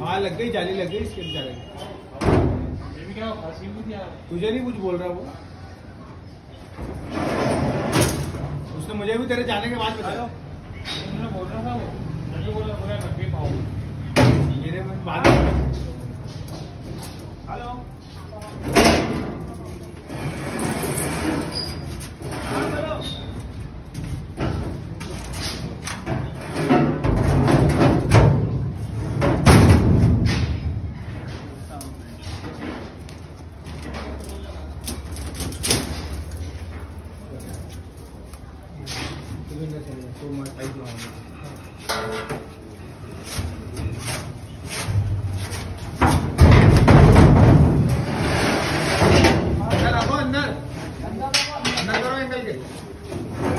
हाँ लग गई, जाली लग गई, इसके बेचारे तुझे नहीं कुछ बोल रहा वो? उसने मुझे भी तेरे जाने के बाद बताया। doing nothing so much pipeline. on!